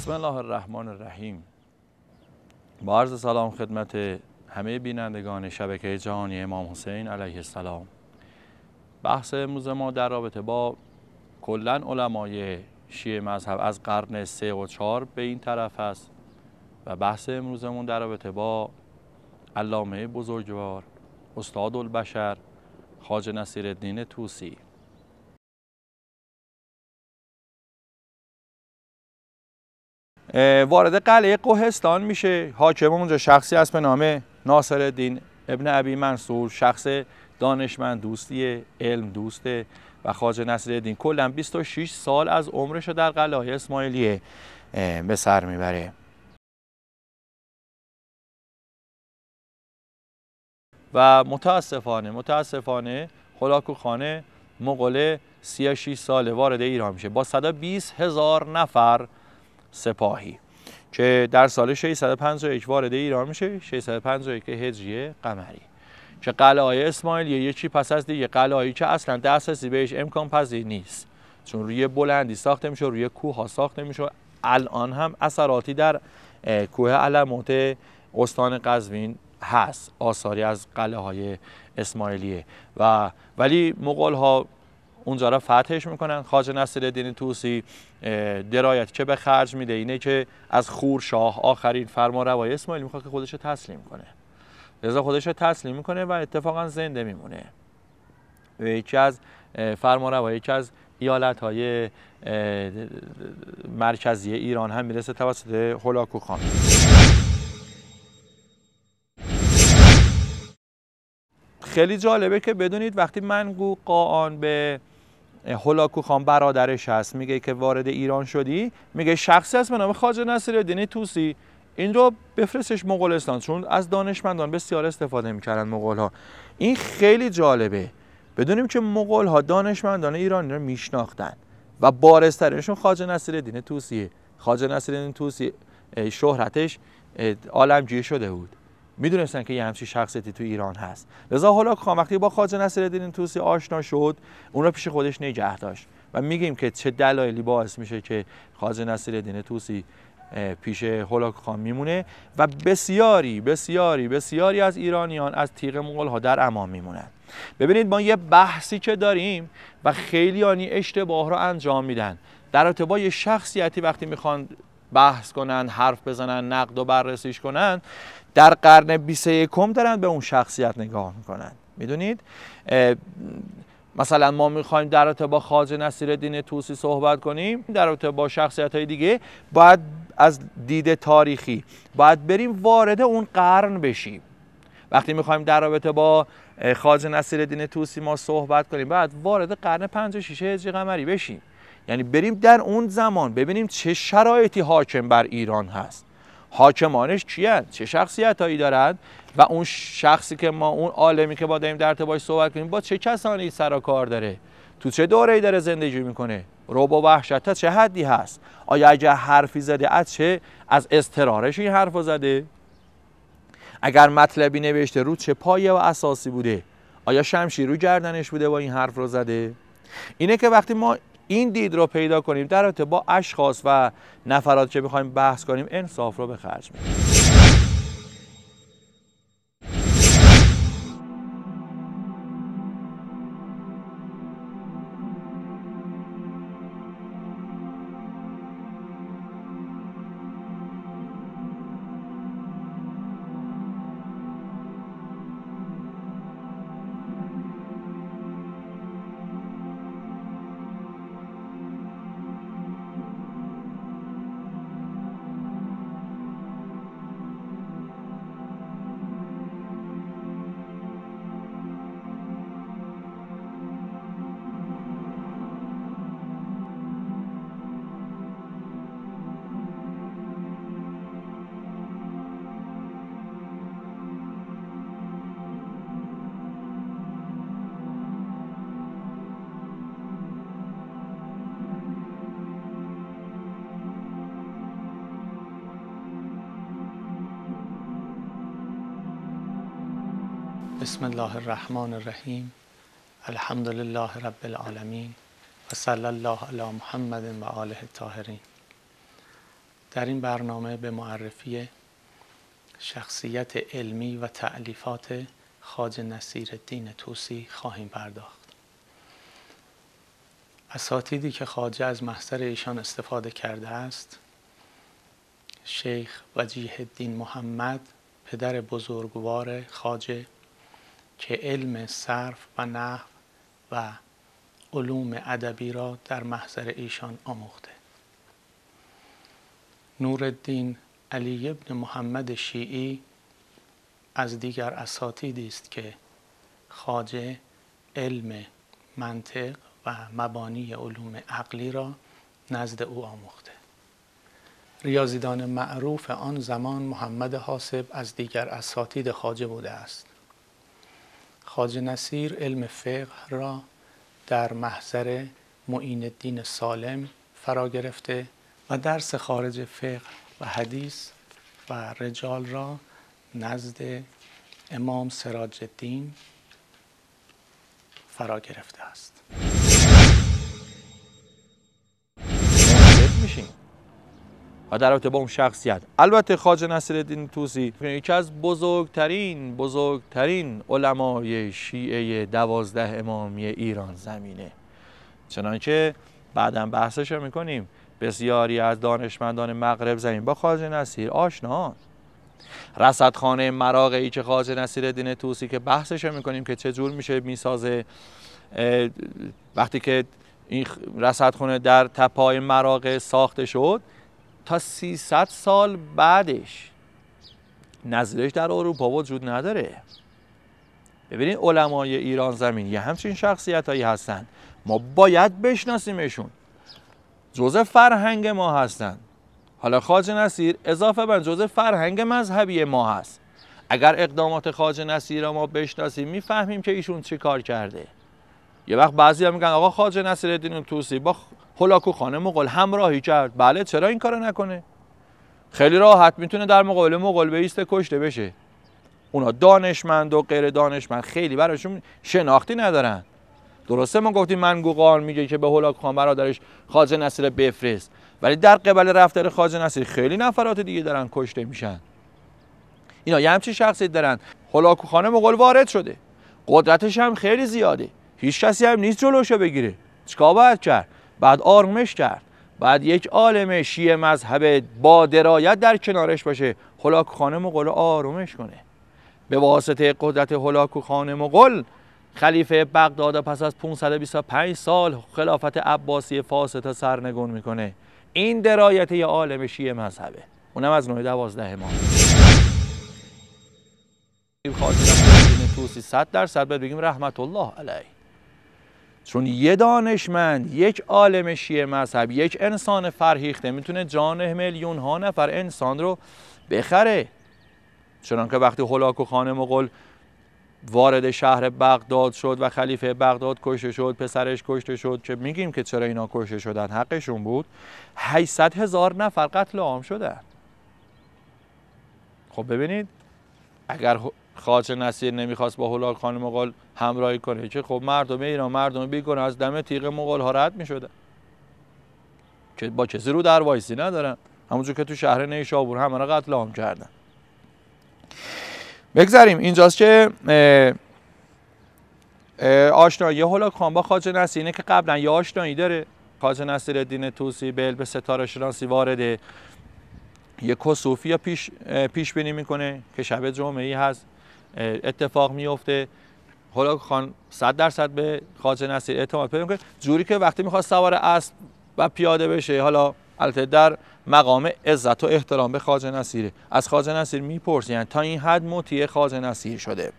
بسم الله الرحمن الرحیم. با عرض سلام خدمت همه بینندگان شبکه جهانی امام حسین علیه السلام. بحث امروز ما در رابطه با کلا علمای شیعه مذهب از قرن سه و چهار به این طرف است و بحث امروزمون در رابطه با علامه بزرگوار استاد البشر خاج نصیر الدین توسی وارد قلعه قهستان میشه. حاکم اونجا شخصی است به نام ناصر الدین ابن ابی منصور شخص دانشمند دوستی علم دوسته و خواجه نصر الدین کلا 26 سال از عمرش رو در قلعه اسماعیلیه به سر می‌بره. و متاسفانه متاسفانه خلاکو خانه مغول 36 ساله وارد ایران میشه. با 120 هزار نفر سپاهی. که در سال 651 وارد ایران میشه 651 هجری قمری. که قلعه اسماعیلیه یکی پس از دیگه قلعه‌ای که اصلا دسترسی بهش امکان پذیر نیست. چون روی بلندی ساخته میشه روی کوه ها ساخته میشه. الان هم اثراتی در کوه علموت استان قزوین هست. آثاری از قلعه های اسماعیلیه. و ولی مغول ها اونجا را فتحش می‌کنن. خواجه نصر الدین توسی درایت که به خرج میده؟ اینه که از خورشاه آخرین فرما روای اسماعیل می‌خواد که خودش تسلیم کنه. لذا خودش رو تسلیم می‌کنه و اتفاقا زنده میمونه. یکی از فرما روای یکی از ایالت های مرکزی ایران هم می‌رسه توسط هولاکو خان. خیلی جالبه که بدونید وقتی منگو قاان به هولاکو خان برادرش هست. میگه که وارد ایران شدی. میگه شخصی هست به نام خواجه نصیرالدین توسی این رو بفرستش مغولستان چون از دانشمندان بسیار استفاده می‌کردن مغول ها این خیلی جالبه. بدونیم که مغول ها دانشمندان ایرانی رو میشناختن و بارسترینشون خواجه نصیرالدین توسیه خواجه نصیرالدین توسی شهرتش عالمگیر شده بود. می‌دونستن که یه همچین شخصیتی تو ایران هست. لذا حالا خان وقتی با خواجه نصیرالدین توسی آشنا شد اون رو پیش خودش نگه داشت و میگیم که چه دلایلی باعث میشه که خواجه نصیرالدین توسی پیش هولاک خان میمونه و بسیاری بسیاری بسیاری از ایرانیان از تیغ مغول ها در امان میمونن. ببینید ما یه بحثی که داریم و خیلی آنی اشتباه رو انجام میدن. در رابطه یه شخصیتی وقتی می‌خوان بحث کنن حرف بزنن نقد و بررسیش کنن در قرن 21 دارن به اون شخصیت نگاه می‌کنن. می‌دونید؟ مثلا ما می‌خوایم در رابطه با خواجه نصیرالدین توسی صحبت کنیم در رابطه با شخصیت های دیگه باید از دید تاریخی باید بریم وارد اون قرن بشیم. وقتی می‌خوایم در رابطه با خواجه نصیرالدین توسی ما صحبت کنیم باید وارد قرن 56 هجری قمری بشیم. یعنی بریم در اون زمان ببینیم چه شرایطی حاکم بر ایران هست. حاکمانش کیان چه شخصیت هایی دارند؟ و اون شخصی که ما اون عالمی که با داریم در ارتباط صحبت کنیم با چه کسانی سر کار داره؟ تو چه دوره‌ای داره زندگی می‌کنه؟ روب و وحشت تا چه حدی هست؟ آیا اگر حرفی زده از چه؟ از استرارش این حرف زده؟ اگر مطلبی نوشته رو چه پایه و اساسی بوده؟ آیا شمشیر رو گردنش بوده با این حرف رو زده؟ اینه که وقتی ما این دید رو پیدا کنیم در رابطه با اشخاص و نفرات که می‌خوایم بحث کنیم انصاف رو به خرج میدیم. بسم الله الرحمن الرحیم. الحمد لله رب العالمین و صلی الله علی محمد و آله الطاهرین. در این برنامه به معرفی شخصیت علمی و تعلیفات خاج نصیر الدین توسی خواهیم پرداخت. اساتیدی که خاجه از محضر ایشان استفاده کرده است شیخ وجیه الدین محمد پدر بزرگوار خاجه که علم صرف و نحو و علوم ادبی را در محضر ایشان آموخته. نورالدین علی ابن محمد شیعی از دیگر اساتیدی است که خاجه علم منطق و مبانی علوم عقلی را نزد او آموخته. ریاضیدان معروف آن زمان محمد حاسب از دیگر اساتید خاجه بوده است. خاجه نصیر علم فقه را در محضر معین الدین سالم فرا گرفته و درس خارج فقه و حدیث و رجال را نزد امام سراج الدین فرا گرفته است. و در رابطه با اون شخصیت. البته خواجه نصرالدین توسی یکی از بزرگترین بزرگترین علمای شیعه دوازده امامی ایران زمینه. چنانچه بعدا بحثش رو می‌کنیم. بسیاری از دانشمندان مغرب زمین با خواجه نصیر آشنا. رصدخانه مراقعی که خواجه نصیر دین توسی که بحثش می‌کنیم که چه جور میشه می‌سازه. وقتی که این رصدخانه در تپای مراقع ساخته شد تا 300 سال بعدش نظرش در اروپا وجود نداره. ببینید علمای ایران زمین یه همچین شخصیت هایی هستن. ما باید بشناسیمشون. جزء فرهنگ ما هستن. حالا خاج نصیر اضافه بر جزء فرهنگ مذهبی ما هست. اگر اقدامات خاج نصیر ما بشناسیم می‌فهمیم که ایشون چی کار کرده. یه وقت بعضی هم میگن آقا خاج نصیر الدین توسی با هلاکو خانه مغول همراهی کرد. بله چرا این کارو نکنه؟ خیلی راحت می‌تونه در مقابل مغول بیسته کشته بشه. اونا دانشمند و غیر دانشمند خیلی براشون شناختی ندارن. درسته ما گفتیم منگو میگه که به هلاک خان برادرش خاج نصیر بفرست. ولی در قبل رفتار خاج نصیر خیلی نفرات دیگه دارن کشته میشن. اینا یه همچین شخصی دارن. هلاکو خانه مغول وارد شده. قدرتش هم خیلی زیاده. هیچ کسی هم نیست جلوشو بگیره. چیکار باید کرد؟ بعد آرمش کرد. بعد یک عالم شیعه مذهب با درایت در کنارش باشه. هلاکو خانه مغول آرومش کنه. به واسطه قدرت هلاکو خانه مغول خلیفه بغداد پس از 525 سال خلافت عباسی فاسد سرنگون می‌کنه. این درایت یه عالم شیعه مذهبه. اونم از نوع دوازده ما. خاطر توسی صد درصد بگیم رحمت الله علیه. چون یه دانشمند یک عالم شیعه مذهب یک انسان فرهیخته می‌تونه جان میلیون ها نفر انسان رو بخره. چون که وقتی هلاک و خانه مغل وارد شهر بغداد شد و خلیفه بغداد کشته شد پسرش کشته شد که میگیم که چرا اینا کشته شدن؟ حقشون بود. 800 هزار نفر قتل عام شدن. خب ببینید اگر خاچ نصیر نمی‌خواست با هلال خان مغول همراهی کنه. که خب مردم ایران مردم بیگناه از دم تیغ مغول ها رد می‌شدن که با کسی رو در وایسی ندارن. همونجور که تو شهر نیشابور همه را قتل عام کردن. بگذاریم. اینجاست که آشنایی هلاک خان با خاج نصیر که قبلا یه آشنایی داره. خاج نصیر الدین توسی به به ستاره شناسی وارده یه کسوفی یا پیش, پیش بینی می‌کنه که شب جمعه ای هست. اتفاق میفته هلاک خان صد درصد به خاج نصیر اعتماد پیدا می‌کنه. جوری که وقتی می‌خواد سوار اسب و پیاده بشه حالا البته در مقام عزت و احترام به خواجه نصیره از خواجه نصیر می‌پرسین یعنی تا این حد مطیع خواجه نصیر شده.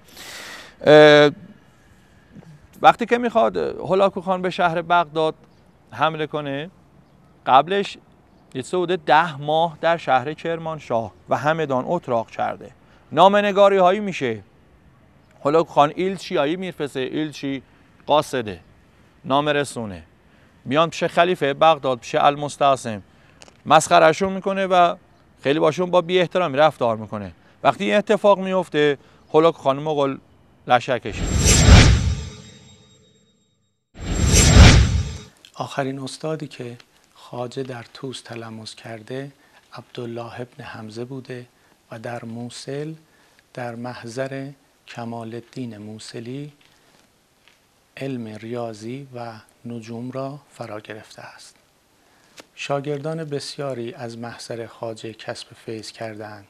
وقتی که می‌خواد هلاکو خان به شهر بغداد حمله کنه قبلش یه سوده ده ماه در شهر کرمانشاه و همدان اتراق کرده نامنگاری هایی میشه. هلاکو خان ایلچی میرفسه ایلچی قاصده. نام رسونه. میان پیش خلیفه بغداد پیش المستعصم. مسخرهشون می‌کنه و خیلی باشون با بی احترامی رفتار می‌کنه. وقتی این اتفاق میفته خلاک خانم مغل لشکش. آخرین استادی که خاجه در توس تلمس کرده عبدالله ابن حمزه بوده. و در موسل در محضر کمال الدین موسلی علم ریاضی و نجوم را فرا گرفته است. شاگردان بسیاری از محضر خاجه کسب فیض کردند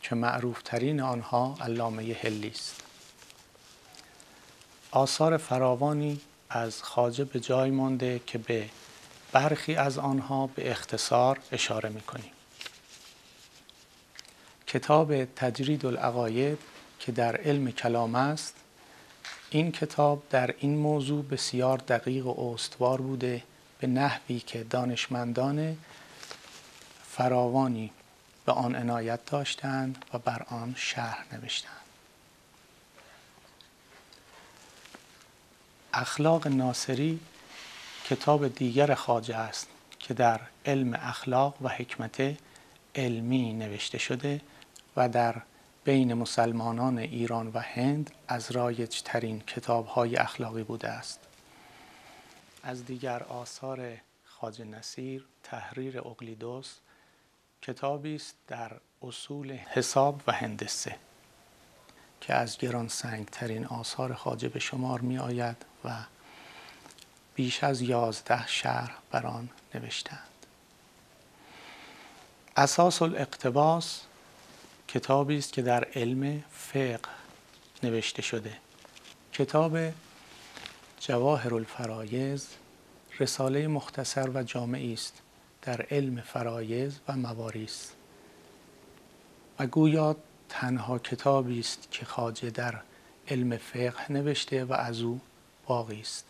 که معروف ترین آنها علامه هلی است. آثار فراوانی از خاجه به جای مانده که به برخی از آنها به اختصار اشاره می‌کنیم. کتاب تجرید العقاید که در علم کلام است این کتاب در این موضوع بسیار دقیق و استوار بوده به نحوی که دانشمندان فراوانی به آن عنایت داشتند و بر آن شرح نوشتند. اخلاق ناصری کتاب دیگر خاجه است که در علم اخلاق و حکمت علمی نوشته شده و در بین مسلمانان ایران و هند از رایج ترین کتاب های اخلاقی بوده است. از دیگر آثار خاج نصیر تحریر اقلیدوس کتابی است در اصول حساب و هندسه که از گران سنگ ترین آثار خاجه به شمار می آید و بیش از یازده شهر بر آن نوشتند اساس الاقتباس کتابی است که در علم فقه نوشته شده. کتاب جواهر الفرایز رساله مختصر و جامعی است. در علم فرایز و مواریس و گویا تنها کتابی است که خاجه در علم فقه نوشته و از او باقی است.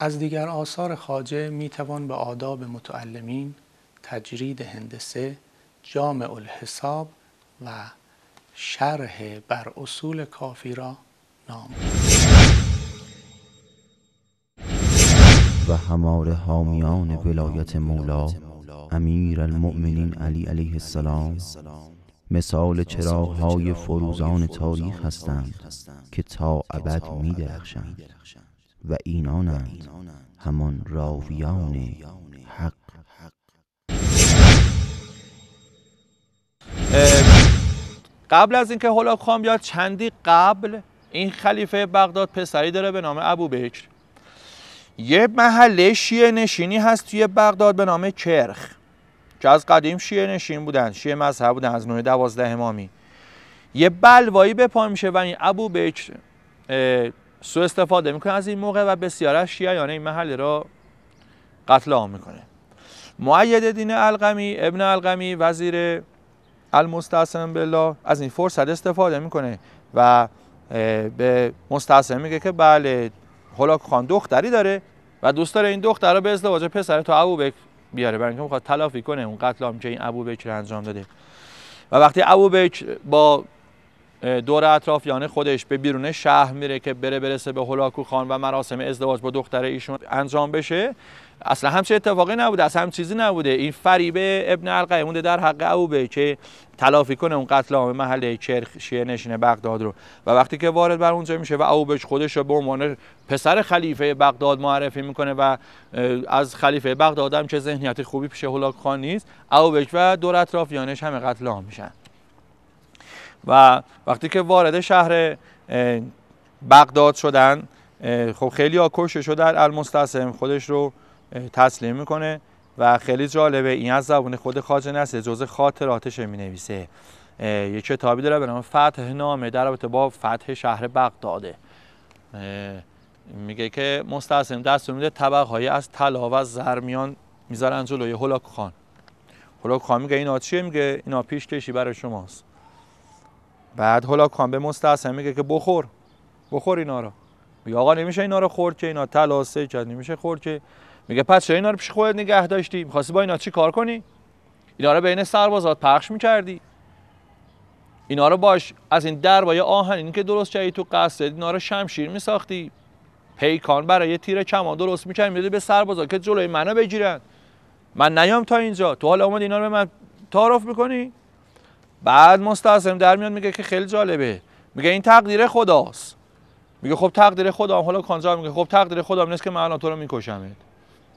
از دیگر آثار خاجه می توان به آداب متعلمین تجرید هندسه جامع الحساب و شرح بر اصول کافی را نام. و همار حامیان ولایت مولا امیر المؤمنین علی علیه السلام مثال چراغهای فروزان تاریخ هستند که تا ابد می درخشند و اینانند همان راویان قبل از اینکه هلاک خان بیاد چندی قبل این خلیفه بغداد پسری داره به نام ابو بکر. یه محله شیعه نشینی هست توی بغداد به نام کرخ که از قدیم شیعه نشین بودن شیعه مذهب بودن از نوع دوازده امامی. یه بلوایی به پا میشه و این ابو بکر سو استفاده می‌کنه از این موقع و بسیار از شیعیان این محله را قتل عام می‌کنه. معید دین القمی ابن القمی وزیر المستعصم بالله. از این فرصت استفاده می‌کنه و به مستعصم میگه که بله هلاک خان دختری داره و دوست داره این دختر رو به ازدواج پسر تو ابو بکر بیاره. برای اینکه می‌خواد تلافی کنه اون قتل عام که این ابو بکر انجام داده. و وقتی ابو بکر با دور اطرافیان خودش به بیرون شهر میره که بره برسه به هلاکو خان و مراسم ازدواج با دختر ایشون انجام بشه. اصلا همچه اتفاقی نبوده اصلا هم چیزی نبوده. این فریبه ابن القیم مونده در حق اوبه که تلافی کنه اون قتل عام محله چرخ شیعه نشین بغداد رو. و وقتی که وارد بر اونجا میشه و اوبش خودش رو به عنوان پسر خلیفه بغداد معرفی می‌کنه و از خلیفه بغداد هم چه ذهنیت خوبی پیش هلاک خان نیست اوبش و دور اطرافیانش همه قتل عام میشن. و وقتی که وارد شهر بغداد شدن خب خیلی آکوشش شد در المستسم خودش رو تسلیم می‌کنه و خیلی جالبه این از زبون خود خاجه نصر جزء خاطراتش می نویسه یه کتابی داره به نام فتح نامه در رابطه با فتح شهر بغداده. میگه که مستعصم دستور میده طبق های از طلا و زرمیان می‌ذارن جلوی هلاک خان. هلاک خان میگه اینا چیه؟ میگه اینا پیش کشی برای شماست. بعد هلاک خان به مستعصم میگه که بخور. بخور اینا رو. میگه آقا نمیشه اینا رو خورد که اینا طلا سه نمیشه خورد که. میگه پس چرا اینا رو پیش خودت نگه داشتی؟ می‌خواستی با اینا چی کار کنی؟ اینا رو بین سربازات پخش می‌کردی. اینا رو باش از این دربای آهنین که درست جایی تو قصد اینا رو شمشیر میساختی. پیکان برای تیر کمان درست می‌کردی میدی به سربازات که جلوی منو بگیرن. من نیام تا اینجا. تو حالا اومد اینا رو به من تعارف می‌کنی؟ بعد مستعصم در میاد میگه که خیلی جالبه. میگه این تقدیر خداست. میگه خب تقدیر خدا حالا کانجا میگه خب تقدیر خدا نیست که من الان تو رو میکشمت.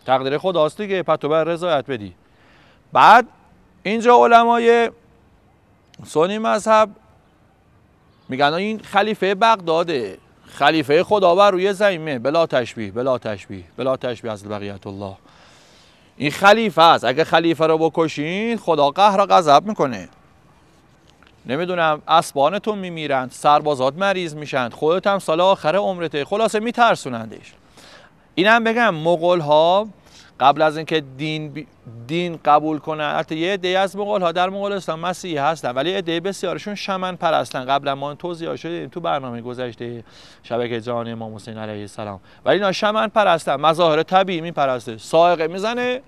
تقدیر خداست دیگه. پس تو باید رضایت بدی. بعد اینجا علمای سنی مذهب میگن این خلیفه بغداده. خلیفه خدا بر روی زمینه بلا تشبیه بلا تشبیه بلا تشبیه از بقیت الله. این خلیفه است. اگه خلیفه رو بکشین خدا قهر و غضب می‌کنه. نمی‌دونم اسبانتون میمیرند سربازات مریض میشن خودت هم سال آخر عمرته خلاصه میترسونندش. اینم بگم مغول ها قبل از اینکه دین دین قبول کنن حتی یه عده از مغول ها در مغولستان مسیحی هستن ولی عده بسیارشون شمن پرستن قبلا ما توضیح شده تو برنامه گذشته شبکه جهانی امام حسین علیه السلام. ولی اینا شمن پرستن مظاهر طبیعی میپرسته سائقه می‌زنه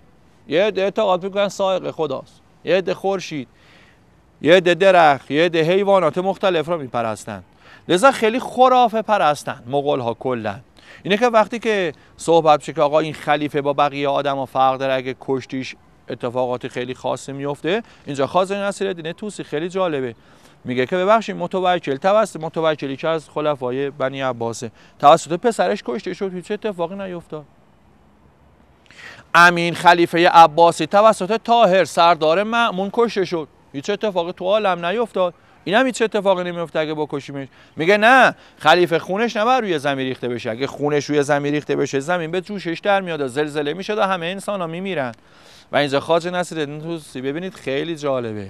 یه عده اعتقاد می‌کنن سائقه خداست. یه عده خورشید. یه عده درخت یه عده حیوانات مختلف رو میپرستن. لذا خیلی خرافه پرستن مغول ها کلا. اینه که وقتی که صحبت بشه که آقا این خلیفه با بقیه آدم فرق داره اگه کشتیش اتفاقات خیلی خاصی میفته اینجا خازن نصیر دینه توسی خیلی جالبه. میگه که ببخشید متوکل توسط متوکلی که از خلفای بنی عباسه. توسط پسرش کشته شد هیچ اتفاقی نیفتاد. امین خلیفه عباسی توسط طاهر سردار معمون کشته شد. هیچ اتفاقی تو عالم نیفتاد؟ این هم هیچ اتفاقی نمیفته اگه بکشیمش. میگه نه خلیفه خونش نباید روی زمین ریخته بشه. اگه خونش روی زمین ریخته بشه زمین به جوشش در میاد و زلزله میشه و همه انسان ها میمیرن. و اینجا خواجه نصیر توسی ببینید خیلی جالبه.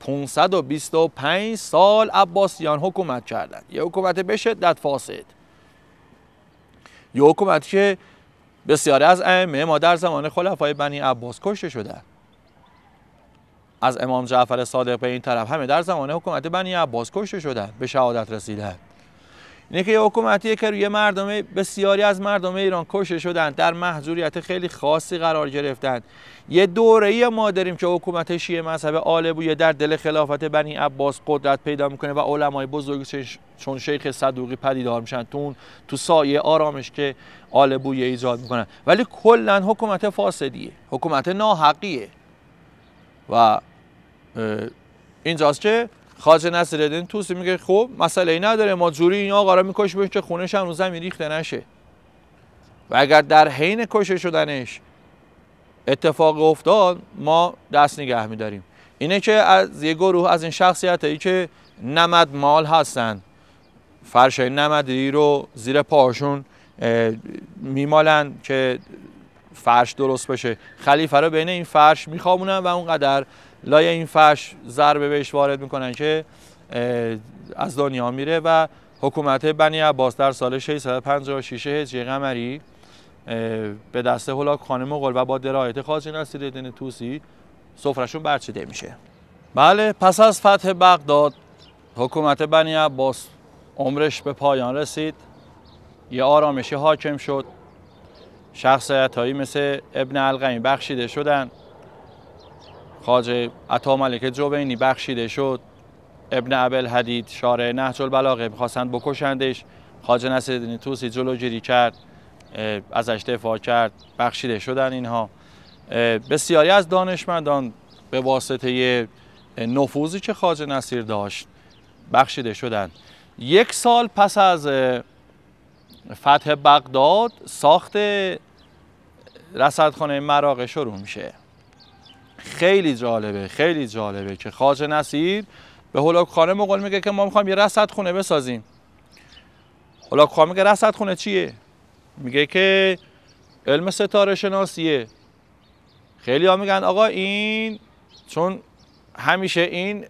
525 سال عباسیان حکومت کردن. یه حکومت به شدت فاسد. یه حکومت که بسیاری از ائمه ما در زمان خلفای بنی عباس کشته شدن. از امام جعفر صادق به این طرف. همه در زمان حکومت بنی عباس کشته شدن به شهادت رسیدن اینه که یه حکومتیه که روی مردم بسیاری از مردم ایران کشته شدن در محجوریت خیلی خاصی قرار گرفتن. یه دوره ای ما داریم که حکومت شیعه مذهب آل بویه در دل خلافت بنی عباس قدرت پیدا می‌کنه و علمای بزرگ چون شیخ صدوقی پدیدار میشن تو تو سایه آرامش که آل بویه ایجاد می‌کنن. ولی کلا حکومت فاسدیه حکومت ناحقیه. و اینجاست که خواجه نصرالدین توسی میگه خب مسئله ای نداره ما جوری این آقا می‌کشیم که خونش هم رو زمین ریخته نشه. و اگر در حین کشه شدنش اتفاق افتاد ما دست نگه میداریم. اینه که از یه گروه از این شخصیت هایی که نمد مال هستن فرش نمدی رو زیر پاشون میمالن که فرش درست بشه. خلیفه رو بین این فرش میخوابونن و اونقدر لای این فرش ضربه بهش وارد می‌کنن که از دنیا میره و حکومت بنی عباس در سال 656 هجری قمری به دست هلاک خانه مغول و با درایت خاصی نصیرالدین توسی سفرشون برچیده میشه. بله پس از فتح بغداد حکومت بنی عباس عمرش به پایان رسید. یه آرامشی حاکم شد. شخصیت هایی مثل ابن القیمی بخشیده شدن. خاجه عطا ملک جوینی بخشیده شد. ابن ابل حدید شارع نهج البلاغه می‌خواستند بکشندش. خاجه نصرالدین توسی جلوگیری کرد ازش دفاع کرد بخشیده شدن اینها. بسیاری از دانشمندان به واسطه نفوذی که خاجه نصیر داشت بخشیده شدند یک سال پس از فتح بغداد ساخت رصدخانه مراغه شروع میشه. خیلی جالبه خیلی جالبه که خاجه نصیر به هلاک خانه مقول میگه که ما می‌خوایم یه رصدخونه بسازیم. هلاک خانه میگه رصدخونه چیه؟ میگه که علم ستاره شناسیه. خیلی ها میگن آقا این چون همیشه این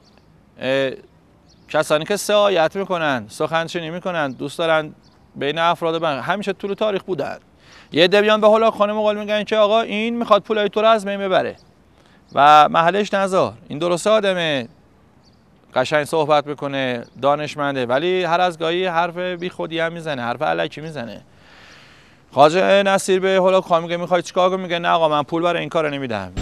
کسانی که سعایت می‌کنن سخنچنی می‌کنن دوست دارن بین افراد بن همیشه طول تاریخ بودن. یه دبیان به هلاک خانه مقال میگن که آقا این می‌خواد پولای تو رو از بین ببره و محلش نزار. این درسته آدمه. قشنگ صحبت می‌کنه دانشمنده ولی هر از گاهی حرف بی خودی هم می‌زنه حرف علکی می‌زنه. خواجه نصیر به هلاک خانه میگه می‌خوای چیکار میگه نه آقا من پول برای این کار نمیدم